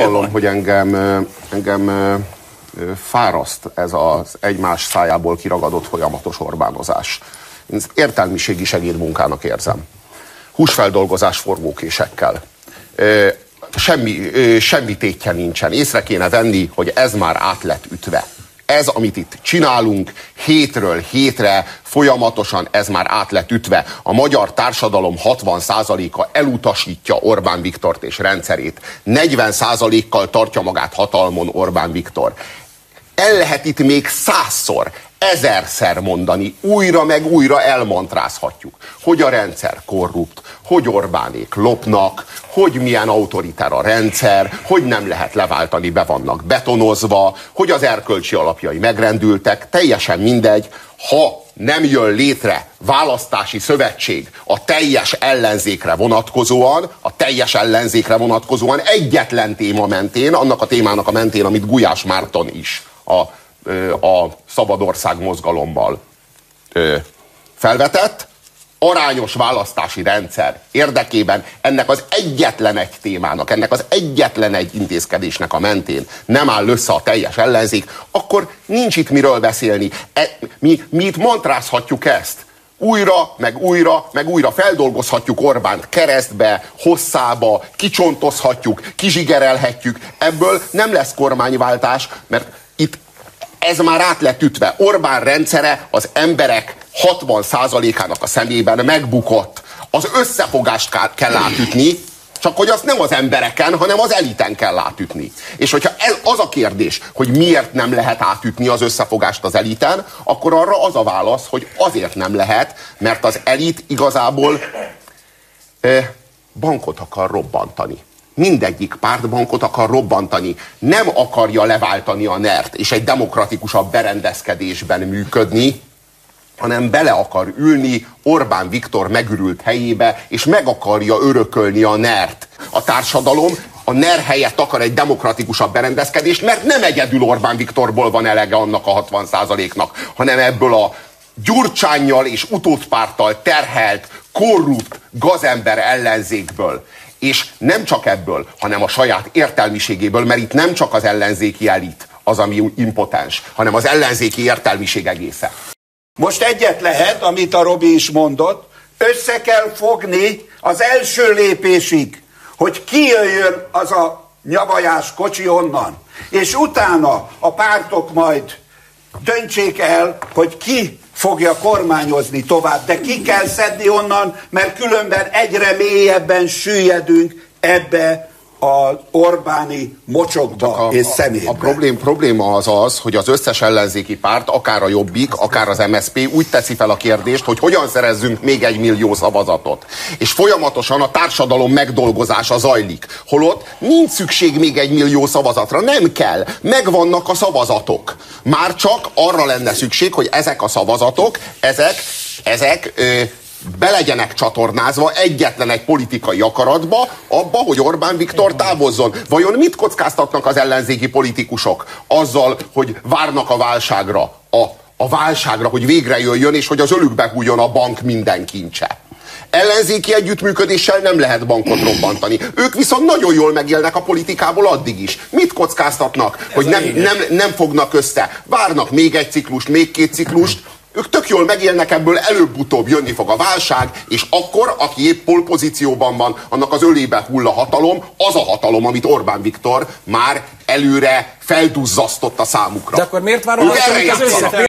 Hallom, hogy engem, engem fáraszt ez az egymás szájából kiragadott folyamatos Orbánozás. Én ezt értelmiségi segédmunkának érzem. Húsfeldolgozás forgókésekkel. Semmi, semmi tétje nincsen. Észre kéne venni, hogy ez már át lett ütve ez, amit itt csinálunk, hétről hétre, folyamatosan ez már át lett ütve. A magyar társadalom 60%-a elutasítja Orbán Viktort és rendszerét. 40%-kal tartja magát hatalmon Orbán Viktor. El lehet itt még százszor, ezerszer mondani, újra meg újra elmantrázhatjuk, hogy a rendszer korrupt, hogy Orbánék lopnak, hogy milyen autoritár a rendszer, hogy nem lehet leváltani, be vannak betonozva, hogy az erkölcsi alapjai megrendültek, teljesen mindegy, ha nem jön létre választási szövetség a teljes ellenzékre vonatkozóan, a teljes ellenzékre vonatkozóan egyetlen téma mentén, annak a témának a mentén, amit Gulyás Márton is a a Szabadország mozgalommal felvetett, arányos választási rendszer érdekében ennek az egyetlen egy témának, ennek az egyetlen egy intézkedésnek a mentén nem áll össze a teljes ellenzék, akkor nincs itt miről beszélni. E, mi, mi itt mantrázhatjuk ezt. Újra, meg újra, meg újra feldolgozhatjuk Orbánt keresztbe, hosszába, kicsontozhatjuk, kizsigerelhetjük. Ebből nem lesz kormányváltás, mert itt ez már át lett ütve. Orbán rendszere az emberek 60%-ának a szemében megbukott. Az összefogást kell átütni, csak hogy azt nem az embereken, hanem az eliten kell átütni. És hogyha ez az a kérdés, hogy miért nem lehet átütni az összefogást az eliten, akkor arra az a válasz, hogy azért nem lehet, mert az elit igazából eh, bankot akar robbantani mindegyik pártbankot akar robbantani. Nem akarja leváltani a NERT és egy demokratikusabb berendezkedésben működni, hanem bele akar ülni Orbán Viktor megürült helyébe, és meg akarja örökölni a NERT. A társadalom a NER helyett akar egy demokratikusabb berendezkedést, mert nem egyedül Orbán Viktorból van elege annak a 60%-nak, hanem ebből a gyurcsányjal és utódpárttal terhelt, korrupt gazember ellenzékből. És nem csak ebből, hanem a saját értelmiségéből, mert itt nem csak az ellenzéki elit az, ami impotens, hanem az ellenzéki értelmiség egésze. Most egyet lehet, amit a Robi is mondott, össze kell fogni az első lépésig, hogy kijöjjön az a nyavajás kocsi onnan, és utána a pártok majd döntsék el, hogy ki fogja kormányozni tovább, de ki kell szedni onnan, mert különben egyre mélyebben süllyedünk ebbe az Orbáni mocsokba a, és szemébe. A problém, probléma az az, hogy az összes ellenzéki párt, akár a Jobbik, akár az MSP úgy teszi fel a kérdést, hogy hogyan szerezzünk még egy millió szavazatot. És folyamatosan a társadalom megdolgozása zajlik. Holott nincs szükség még egy millió szavazatra, nem kell. Megvannak a szavazatok. Már csak arra lenne szükség, hogy ezek a szavazatok, ezek, ezek ö, be legyenek csatornázva egyetlen egy politikai akaratba, abba, hogy Orbán Viktor távozzon. Vajon mit kockáztatnak az ellenzéki politikusok azzal, hogy várnak a válságra, a, a válságra, hogy végre jöjjön, és hogy az ölükbe hújjon a bank minden kincse? Ellenzéki együttműködéssel nem lehet bankot robbantani. Ők viszont nagyon jól megélnek a politikából addig is. Mit kockáztatnak? Ez hogy nem, nem, nem fognak össze. Várnak még egy ciklust, még két ciklust, ők tök jól megélnek ebből, előbb-utóbb jönni fog a válság, és akkor, aki épp polpozícióban van, annak az ölébe hull a hatalom, az a hatalom, amit Orbán Viktor már előre felduzzasztott a számukra. De akkor miért hogy az össze?